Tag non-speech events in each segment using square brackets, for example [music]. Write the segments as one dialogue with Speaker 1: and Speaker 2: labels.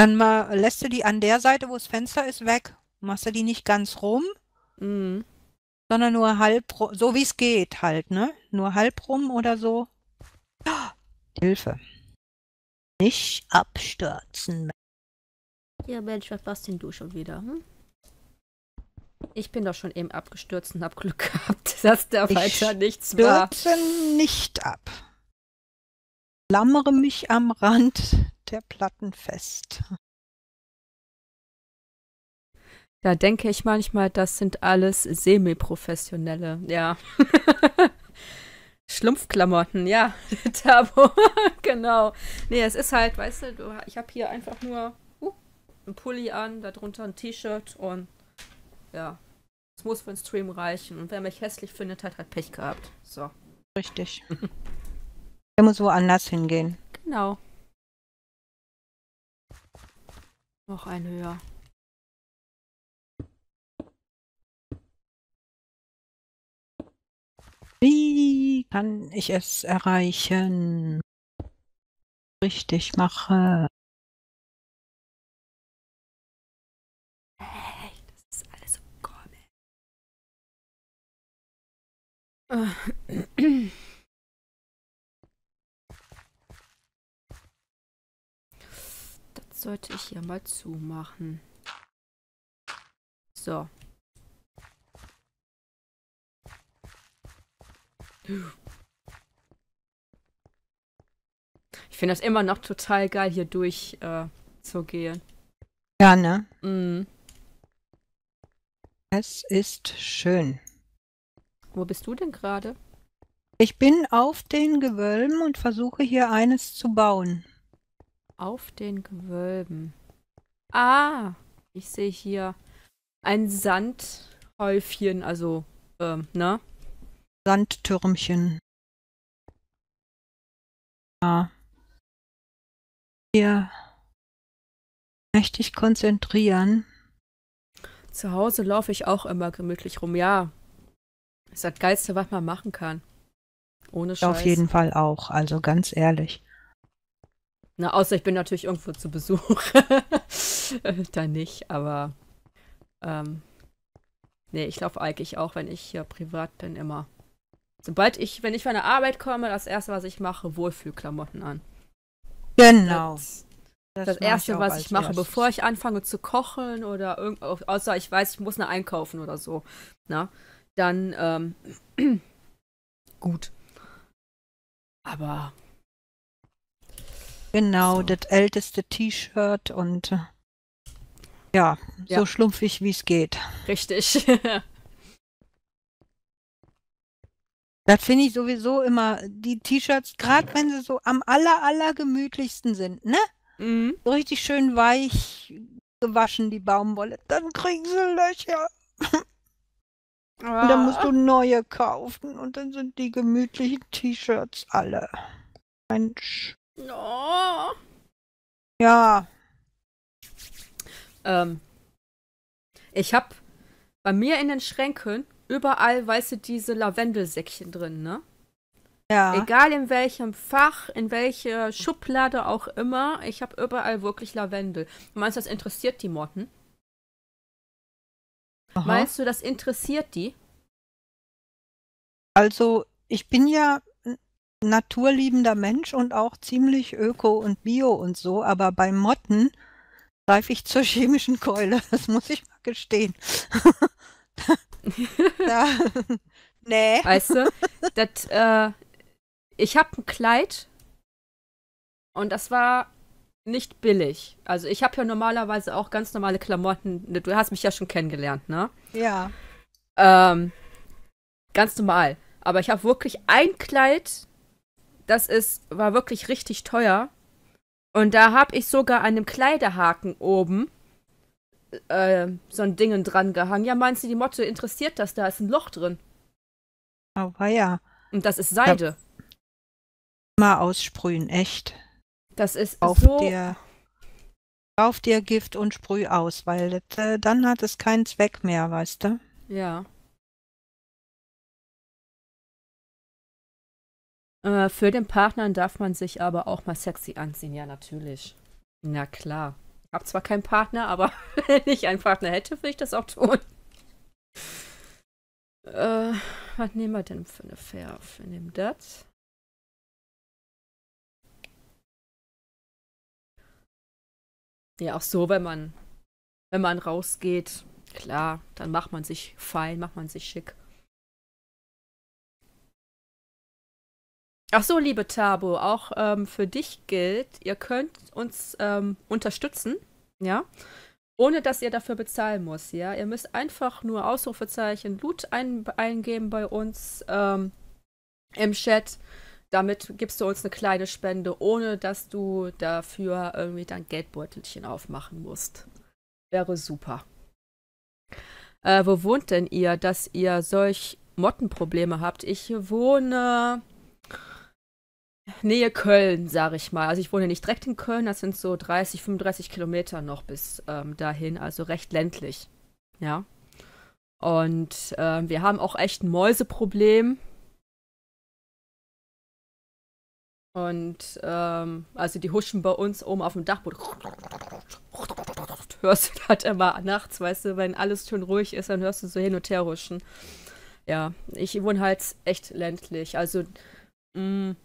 Speaker 1: Dann mal, lässt du die an der Seite, wo das Fenster ist, weg. Machst du die nicht ganz rum,
Speaker 2: Mhm.
Speaker 1: sondern nur halb, so wie es geht halt, ne? Nur halb rum oder so. Hilfe. Nicht abstürzen.
Speaker 2: Ja, Mensch, was warst denn du schon wieder? Hm? Ich bin doch schon eben abgestürzt und hab Glück gehabt, [laughs] dass da
Speaker 1: Ich
Speaker 2: weiter nichts war.
Speaker 1: Stürze nicht ab. Klammere mich am Rand der Platten fest.
Speaker 2: Da denke ich manchmal, das sind alles Semi-Professionelle. Ja. [laughs] Schlumpfklamotten, ja. [laughs] Tabo, [laughs] genau. Nee, es ist halt, weißt du, du ich habe hier einfach nur uh, einen Pulli an, darunter ein T-Shirt und ja. Es muss für den Stream reichen. Und wer mich hässlich findet, hat halt Pech gehabt. So.
Speaker 1: Richtig. Er muss woanders hingehen.
Speaker 2: Genau. Noch ein höher.
Speaker 1: Wie kann ich es erreichen? Richtig mache.
Speaker 2: Hey, das ist alles so [clears throat] Das sollte ich hier mal zumachen. So. Ich finde das immer noch total geil, hier durch äh, zu gehen.
Speaker 1: Ja, ne?
Speaker 2: Mm.
Speaker 1: Es ist schön.
Speaker 2: Wo bist du denn gerade?
Speaker 1: Ich bin auf den Gewölben und versuche hier eines zu bauen.
Speaker 2: Auf den Gewölben. Ah, ich sehe hier ein Sandhäufchen, also, ähm, ne?
Speaker 1: Sandtürmchen. Ja. Hier möchte ich konzentrieren.
Speaker 2: Zu Hause laufe ich auch immer gemütlich rum. Ja, ist das Geilste, was man machen kann. Ohne Scheiß.
Speaker 1: Auf jeden Fall auch, also ganz ehrlich.
Speaker 2: Na, außer ich bin natürlich irgendwo zu Besuch. [laughs] da nicht, aber ähm, nee, ich laufe eigentlich auch, wenn ich hier privat bin, immer. Sobald ich, wenn ich von der Arbeit komme, das erste, was ich mache, Wohlfühlklamotten an.
Speaker 1: Genau.
Speaker 2: Das, das
Speaker 1: mache
Speaker 2: erste,
Speaker 1: auch
Speaker 2: was ich mache,
Speaker 1: erstes.
Speaker 2: bevor ich anfange zu kochen oder irgend, außer ich weiß, ich muss eine einkaufen oder so, na, dann ähm, [clears throat] gut. Aber
Speaker 1: Genau,
Speaker 2: So.
Speaker 1: das älteste T-Shirt und äh, ja, so
Speaker 2: Ja.
Speaker 1: schlumpfig wie es geht.
Speaker 2: richtig. [laughs]
Speaker 1: Das finde ich sowieso immer, die T-Shirts, gerade wenn sie so am aller, aller gemütlichsten sind, ne?
Speaker 2: mhm.
Speaker 1: So richtig schön weich gewaschen, die Baumwolle, dann kriegen sie Löcher. [laughs] Und dann musst du neue kaufen und dann sind die gemütlichen T-Shirts alle. Mensch.
Speaker 2: Oh.
Speaker 1: Ja,
Speaker 2: Ähm, ich habe bei mir in den Schränken überall, weißt du, diese Lavendelsäckchen drin, ne?
Speaker 1: ja.
Speaker 2: Egal in welchem Fach, in welche Schublade auch immer, ich habe überall wirklich Lavendel. Meinst du, das interessiert die Motten?
Speaker 1: Aha.
Speaker 2: Meinst du, das interessiert die?
Speaker 1: Also, ich bin ja naturliebender Mensch und auch ziemlich öko und bio und so, aber bei Motten greife ich zur chemischen Keule, [laughs] das muss ich mal gestehen. [laughs] da, [laughs] nee.
Speaker 2: Weißt du, das, äh, ich habe ein Kleid und das war nicht billig. Also ich habe ja normalerweise auch ganz normale Klamotten. Du hast mich ja schon kennengelernt, ne?
Speaker 1: Ja.
Speaker 2: Ähm, ganz normal. Aber ich habe wirklich ein Kleid, das ist, war wirklich richtig teuer. Und da habe ich sogar an dem Kleiderhaken oben äh, so ein Ding dran gehangen. Ja, meinst du, die Motto interessiert das? Da ist ein Loch drin.
Speaker 1: Aber ja,
Speaker 2: Und das ist Seide.
Speaker 1: mal aussprühen, echt.
Speaker 2: Das ist
Speaker 1: Auf
Speaker 2: so.
Speaker 1: dir, auf dir Gift und sprüh aus, weil das, äh, dann hat es keinen Zweck mehr, weißt du?
Speaker 2: Ja. Äh, für den Partner darf man sich aber auch mal sexy anziehen, ja, natürlich. Na klar. Hab zwar keinen Partner, aber [laughs] wenn ich einen Partner hätte, würde ich das auch tun. Äh, was nehmen wir denn für eine Fair? Wir nehmen das. Ja, auch so, wenn man, wenn man rausgeht, klar, dann macht man sich fein, macht man sich schick. Ach so, liebe Tabo, auch ähm, für dich gilt, ihr könnt uns ähm, unterstützen, ja, ohne dass ihr dafür bezahlen muss, ja. Ihr müsst einfach nur Ausrufezeichen Loot ein eingeben bei uns ähm, im Chat. Damit gibst du uns eine kleine Spende, ohne dass du dafür irgendwie dein Geldbeutelchen aufmachen musst. Wäre super. Äh, wo wohnt denn ihr, dass ihr solch Mottenprobleme habt? Ich wohne Nähe Köln, sage ich mal. Also ich wohne nicht direkt in Köln, das sind so 30, 35 Kilometer noch bis ähm, dahin, also recht ländlich. Ja. Und äh, wir haben auch echt ein Mäuseproblem. Und ähm, also die huschen bei uns oben auf dem Dachboden. [laughs] Hörst du das immer nachts, weißt du, wenn alles schön ruhig ist, dann hörst du so hin und her huschen. Ja, ich wohne halt echt ländlich. Also mh, mm,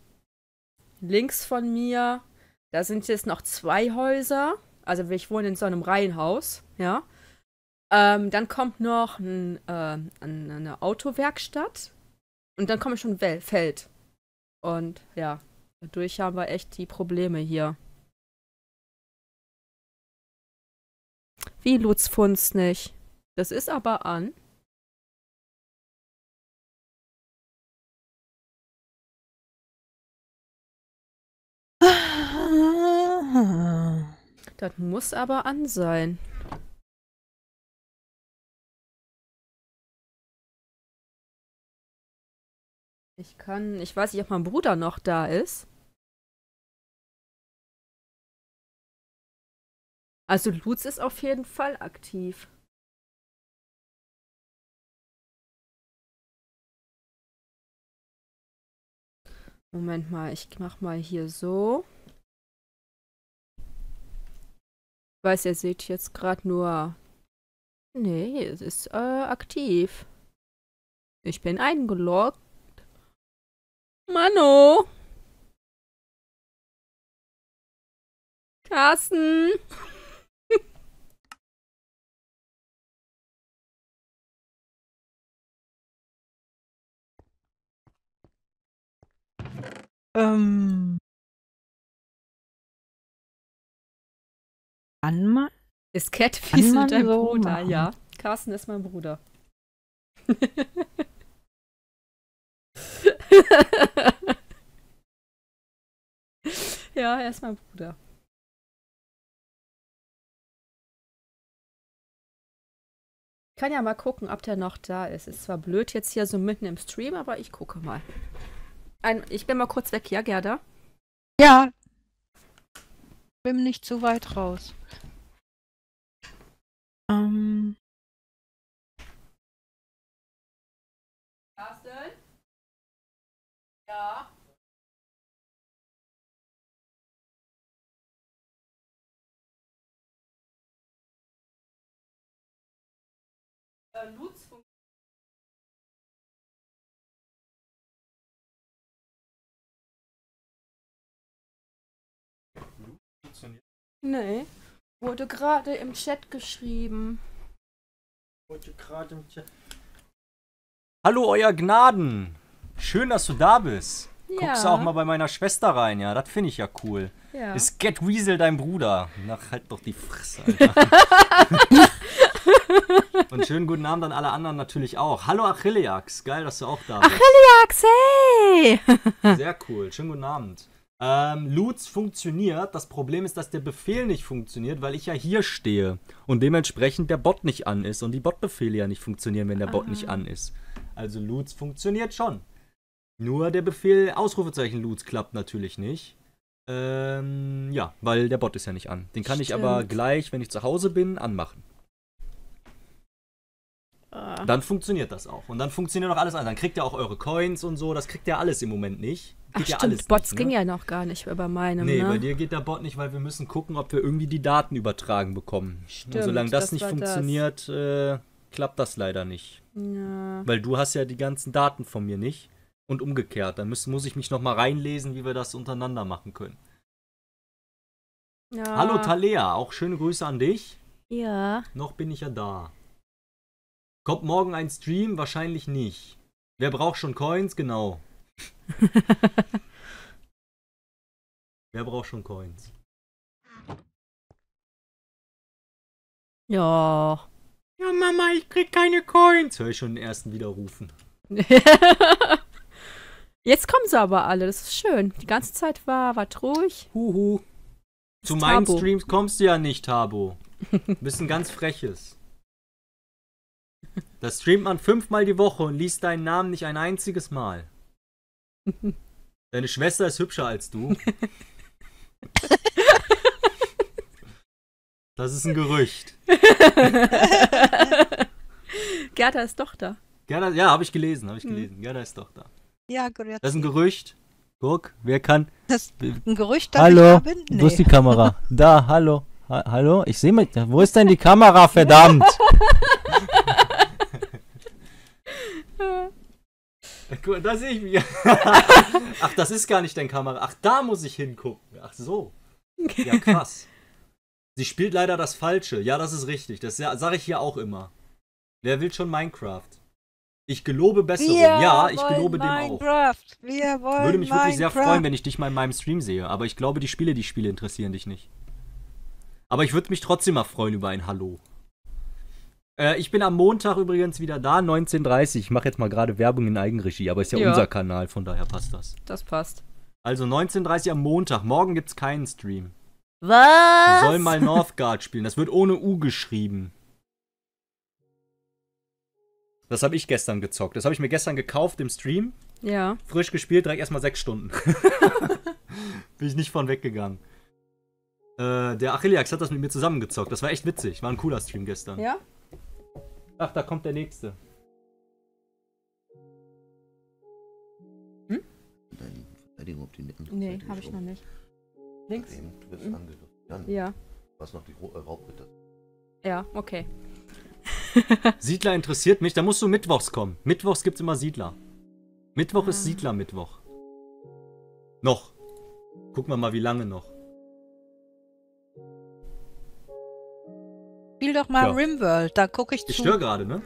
Speaker 2: links von mir, da sind jetzt noch zwei Häuser. Also ich wohne in so einem Reihenhaus, ja. Ähm, dann kommt noch ein, äh, eine Autowerkstatt. Und dann komme ich schon Feld. Und ja, dadurch haben wir echt die Probleme hier. Wie Lutz Funz nicht? Das ist aber an. Das muss aber an sein. Ich kann, ich weiß nicht, ob mein Bruder noch da ist. Also Lutz ist auf jeden Fall aktiv. Moment mal, ich mach mal hier so. Ich weiß, ihr seht jetzt gerade nur. Nee, es ist äh, aktiv. Ich bin eingeloggt. Mano! Carsten!
Speaker 1: Ähm. Kann man?
Speaker 2: Ist Catfies mit deinem so Bruder, machen? ja. Carsten ist mein Bruder. [laughs] ja, er ist mein Bruder. Ich kann ja mal gucken, ob der noch da ist. Ist zwar blöd jetzt hier so mitten im Stream, aber ich gucke mal. Ein, ich bin mal kurz weg, ja, Gerda?
Speaker 1: Ja. Bin nicht zu weit raus. Ähm.
Speaker 2: Carsten? Ja. Äh, Lutz Nee. Wurde gerade im Chat geschrieben.
Speaker 3: Wurde gerade im Chat. Hallo, euer Gnaden. Schön, dass du da bist. Ja. Guckst du auch mal bei meiner Schwester rein, ja? Das finde ich ja cool. Ja. Ist Get Weasel dein Bruder? Na, halt doch die Fresse, Alter. [laughs] Und schönen guten Abend an alle anderen natürlich auch. Hallo Achilleax, geil, dass du auch da
Speaker 2: bist. Achilleax, hey!
Speaker 3: Sehr cool, schönen guten Abend. Ähm, Loots funktioniert. Das Problem ist, dass der Befehl nicht funktioniert, weil ich ja hier stehe und dementsprechend der Bot nicht an ist und die Bot-Befehle ja nicht funktionieren, wenn der Bot nicht an ist. Also Loots funktioniert schon. Nur der Befehl Ausrufezeichen Loots klappt natürlich nicht. Ähm, ja, weil der Bot ist ja nicht an. Den kann Stimmt. ich aber gleich, wenn ich zu Hause bin, anmachen. Ah. Dann funktioniert das auch. Und dann funktioniert auch alles an. Dann kriegt ihr auch eure Coins und so. Das kriegt ihr alles im Moment nicht
Speaker 2: Ach,
Speaker 3: Geht ja
Speaker 2: stimmt,
Speaker 3: alles
Speaker 2: Bots
Speaker 3: nicht,
Speaker 2: ging
Speaker 3: ne?
Speaker 2: ja noch gar nicht bei meinem,
Speaker 3: Nee,
Speaker 2: ne?
Speaker 3: bei dir geht der Bot nicht, weil wir müssen gucken, ob wir irgendwie die Daten übertragen bekommen.
Speaker 2: Stimmt,
Speaker 3: Und solange das,
Speaker 2: das
Speaker 3: nicht
Speaker 2: war das.
Speaker 3: funktioniert, äh, klappt das leider nicht.
Speaker 2: Ja.
Speaker 3: Weil du hast ja die ganzen Daten von mir nicht. Und umgekehrt. Dann muss, muss ich mich nochmal reinlesen, wie wir das untereinander machen können.
Speaker 2: ja.
Speaker 3: Hallo Talea, auch schöne Grüße an dich.
Speaker 2: Ja.
Speaker 3: Noch bin ich ja da. Kommt morgen ein Stream? Wahrscheinlich nicht. Wer braucht schon Coins? Genau. [laughs] Wer braucht schon Coins?
Speaker 2: Ja.
Speaker 3: Ja, Mama, ich krieg keine Coins. Hör ich schon den ersten widerrufen. [laughs]
Speaker 2: Jetzt kommen sie aber alle, das ist schön. Die ganze Zeit war, war ruhig.
Speaker 3: Huhu. Zu
Speaker 2: Ist
Speaker 3: meinen
Speaker 2: Tabo.
Speaker 3: Streams kommst du ja nicht, Tabo. [laughs] Bist ein ganz freches. Da streamt man fünfmal die Woche und liest deinen Namen nicht ein einziges Mal. [laughs] Deine Schwester ist hübscher als du. [laughs] Das ist ein Gerücht. [laughs]
Speaker 2: Gerda ist doch da.
Speaker 3: Gerda, ja, habe ich gelesen, habe ich
Speaker 2: Hm.
Speaker 3: gelesen. Gerda ist doch da.
Speaker 1: Ja, grüezi.
Speaker 3: Das ist ein Gerücht. Guck, wer kann.
Speaker 1: Das ein Gerücht, das
Speaker 4: Hallo,
Speaker 1: ich habe? Nee.
Speaker 4: wo ist die Kamera? Da, hallo. Ha hallo, ich sehe mich. Wo ist denn die Kamera, verdammt?
Speaker 3: Guck Da sehe ich mich. [laughs] Ach, das ist gar nicht dein Kamera. Ach, da muss ich hingucken. Ach so. Ja, [laughs] krass. Sie spielt leider das Falsche. Ja, das ist richtig. Das sage ich hier auch immer. Wer will schon Minecraft? Ich gelobe Besserung.
Speaker 1: Wir
Speaker 3: ja, ich gelobe dem auch.
Speaker 1: Minecraft. Wir wollen
Speaker 3: Würde mich wirklich sehr
Speaker 1: Minecraft.
Speaker 3: freuen, wenn ich dich mal in meinem Stream sehe. Aber ich glaube, die Spiele, die ich spiele, interessieren dich nicht. Aber ich würde mich trotzdem mal freuen über ein Hallo. Äh, ich bin am Montag übrigens wieder da, 19.30 Ich mache jetzt mal gerade Werbung in Eigenregie, aber ist ja,
Speaker 2: Ja.
Speaker 3: unser Kanal, von daher passt das.
Speaker 2: Das passt.
Speaker 3: Also 19.30 am Montag. Morgen gibt's keinen Stream.
Speaker 2: Was?
Speaker 3: Soll mal Northgard spielen. Das wird ohne U geschrieben. Das habe ich gestern gezockt. Das habe ich mir gestern gekauft im Stream.
Speaker 2: Ja.
Speaker 3: Frisch gespielt, direkt erstmal sechs Stunden. [laughs] Bin ich nicht von weggegangen. Äh, der Achilleax hat das mit mir zusammengezockt. Das war echt witzig. War ein cooler Stream gestern.
Speaker 2: Ja?
Speaker 3: Ach, da kommt der nächste.
Speaker 5: Deine Verteidigung auf die Nippen.
Speaker 2: Nee, habe ich noch nicht. Links?
Speaker 5: Du wirst
Speaker 2: Mhm.
Speaker 5: angegriffen.
Speaker 2: Ja.
Speaker 5: du hast noch die Ro- äh, Raubritter.
Speaker 2: Ja, okay. [laughs]
Speaker 3: Siedler interessiert mich. Da musst du mittwochs kommen. Mittwochs gibt's immer Siedler. Mittwoch ist
Speaker 2: Ah.
Speaker 3: Siedler-Mittwoch. Noch. Gucken wir mal, wie lange noch.
Speaker 1: Spiel doch mal
Speaker 3: Ja.
Speaker 1: Rimworld, da gucke ich
Speaker 3: Ich
Speaker 1: zu.
Speaker 3: störe gerade, ne?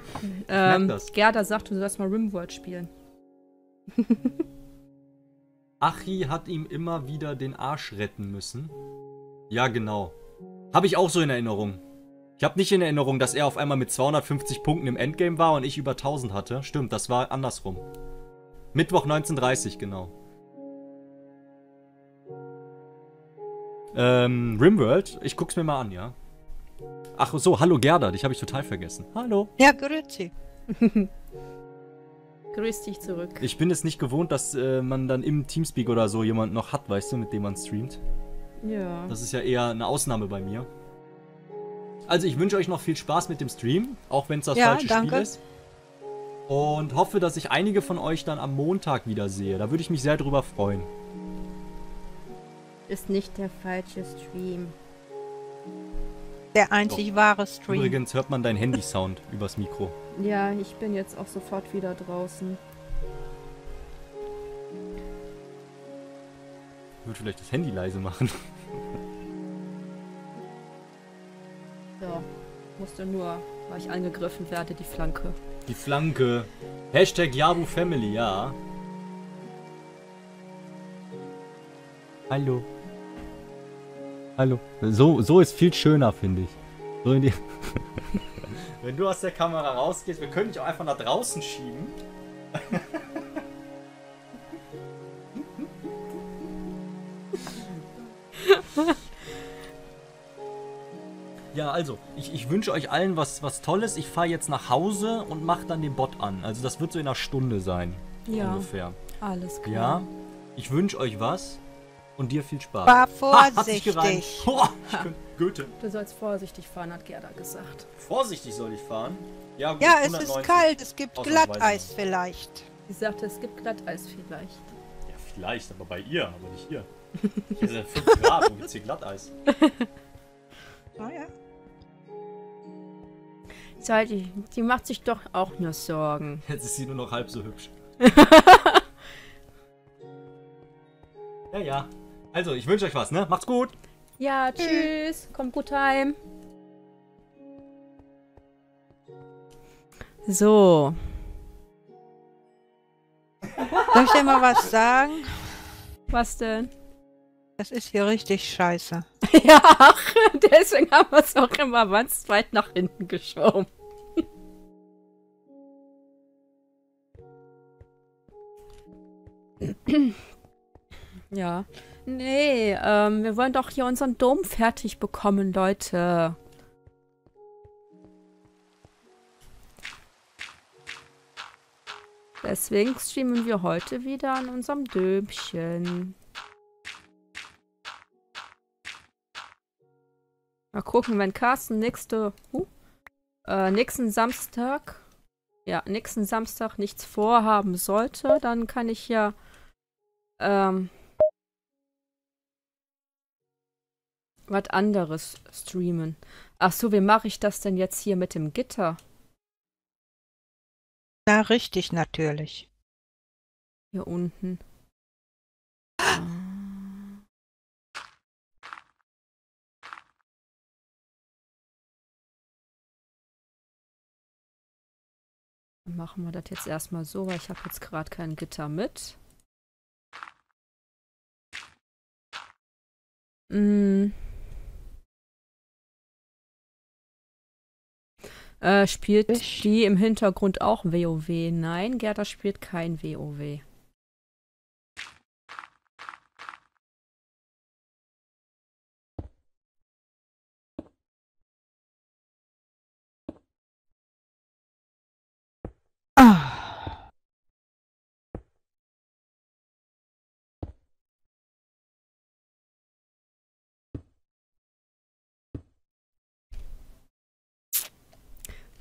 Speaker 2: Ähm,
Speaker 3: das.
Speaker 2: Gerda sagt, du sollst mal Rimworld spielen. [laughs]
Speaker 3: Achi hat ihm immer wieder den Arsch retten müssen. Ja, genau. Habe ich auch so in Erinnerung. Ich habe nicht in Erinnerung, dass er auf einmal mit 250 Punkten im Endgame war und ich über 1000 hatte. Stimmt, das war andersrum. Mittwoch 19.30 genau. Ähm, Rimworld, ich guck's mir mal an, ja. Ach so, hallo Gerda, dich habe ich total vergessen. Hallo.
Speaker 1: Ja, grüezi. [laughs]
Speaker 2: Grüß dich zurück.
Speaker 3: Ich bin es nicht gewohnt, dass äh, man dann im Teamspeak oder so jemanden noch hat, weißt du, mit dem man streamt.
Speaker 2: Ja.
Speaker 3: Das ist ja eher eine Ausnahme bei mir. Also ich wünsche euch noch viel Spaß mit dem Stream, auch wenn es das
Speaker 1: Ja,
Speaker 3: falsche
Speaker 1: danke.
Speaker 3: Spiel ist. Und hoffe, dass ich einige von euch dann am Montag wieder sehe. Da würde ich mich sehr drüber freuen.
Speaker 2: Ist nicht der falsche Stream.
Speaker 1: Der einzig wahre Stream.
Speaker 3: Übrigens hört man deinen Handy-Sound [laughs] übers Mikro.
Speaker 2: Ja, ich bin jetzt auch sofort wieder draußen.
Speaker 3: Ich würde vielleicht das Handy leise machen.
Speaker 2: So. Musste nur, weil ich angegriffen werde, die Flanke.
Speaker 3: Die Flanke. Hashtag Yabu Family, ja. Hallo. Hallo. So, so ist viel schöner, finde ich. So in die [laughs] Wenn du aus der Kamera rausgehst, wir können dich auch einfach nach draußen schieben. [laughs] Ja, also, ich, ich wünsche euch allen was, was Tolles. Ich fahre jetzt nach Hause und mache dann den Bot an. Also das wird so in einer Stunde sein.
Speaker 2: Ja,
Speaker 3: Ungefähr.
Speaker 2: alles klar.
Speaker 3: Ja. Ich wünsche euch was und dir viel Spaß.
Speaker 1: War
Speaker 3: Ha, [laughs] hat sich gereimt.
Speaker 1: vorsichtig.
Speaker 3: Boah, ich könnte Goethe.
Speaker 2: Du sollst vorsichtig fahren, hat Gerda gesagt.
Speaker 3: Vorsichtig soll ich fahren. Ja, gut,
Speaker 1: Ja, es
Speaker 3: 190.
Speaker 1: ist kalt, es gibt Glatteis vielleicht.
Speaker 2: Sie sagte, es gibt Glatteis vielleicht.
Speaker 3: Ja, Vielleicht, aber bei ihr, aber nicht hier. Hier sind 5 Grad, wo gibt's hier Glatteis?
Speaker 1: Oh [laughs] ja.
Speaker 2: So, die, die macht sich doch auch nur Sorgen. [laughs]
Speaker 3: Jetzt ist sie nur noch halb so hübsch. ja, ja. Also, ich wünsche euch was, ne? Macht's gut.
Speaker 2: Ja, tschüss. Kommt gut heim. So.
Speaker 1: Soll ich dir mal was sagen?
Speaker 2: Was denn?
Speaker 1: Das ist hier richtig scheiße. [laughs]
Speaker 2: Ja, ach, deswegen haben wir es auch immer ganz weit nach hinten geschoben. Ja. Nee, ähm, wir wollen doch hier unseren Dom fertig bekommen, Leute. Deswegen streamen wir heute wieder an unserem Dömchen. Mal gucken, wenn Carsten nächste, uh, äh, nächsten Samstag, ja, nächsten Samstag nichts vorhaben sollte, dann kann ich ja, ähm, was anderes streamen. Ach so, wie mache ich das denn jetzt hier mit dem Gitter?
Speaker 1: Na, richtig natürlich.
Speaker 2: Hier unten. Ah. Dann machen wir das jetzt erstmal so, weil ich habe jetzt gerade kein Gitter mit. Mm. Äh, spielt
Speaker 1: Ich-
Speaker 2: die im Hintergrund auch WoW? Nein, Gerda spielt kein WoW.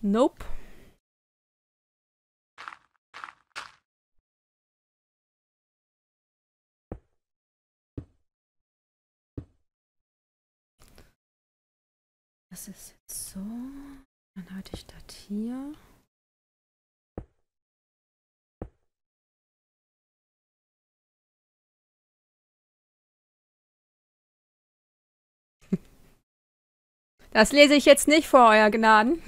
Speaker 2: Nope. Das ist jetzt so. Dann halte ich das hier. Das lese ich jetzt nicht vor, euer Gnaden.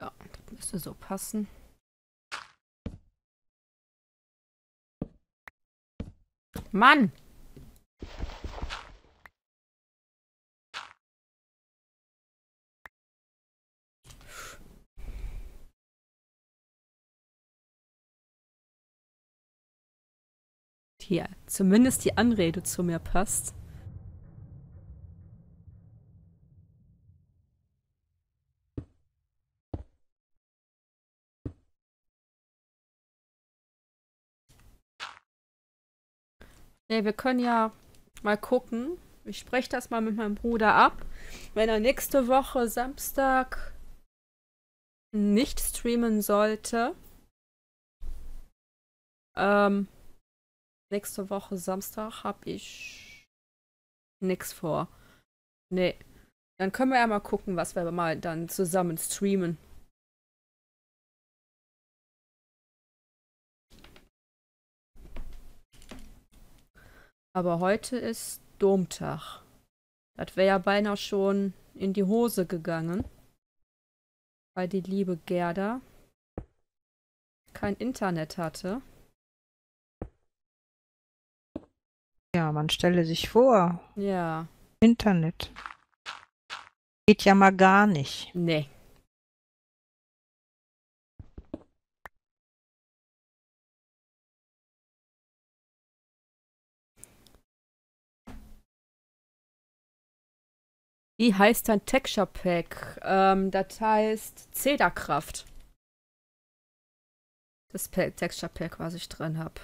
Speaker 2: Ja, das müsste so passen. Mann! Die, zumindest die Anrede zu mir passt. Nee, wir können ja mal gucken. Ich spreche das mal mit meinem Bruder ab. Wenn er nächste Woche Samstag nicht streamen sollte. Ähm, nächste Woche Samstag habe ich nix vor. Nee. Dann können wir ja mal gucken, was wir mal dann zusammen streamen. Aber heute ist Domtag. Das wäre ja beinahe schon in die Hose gegangen. Weil die liebe Gerda kein Internet hatte.
Speaker 1: Ja, man stelle sich vor,
Speaker 2: Ja,
Speaker 1: Internet. Geht ja mal gar nicht.
Speaker 2: nee. Wie heißt dein Texture Pack? Ähm, das heißt Zederkraft. Das Pa- Texture Pack, was ich drin habe.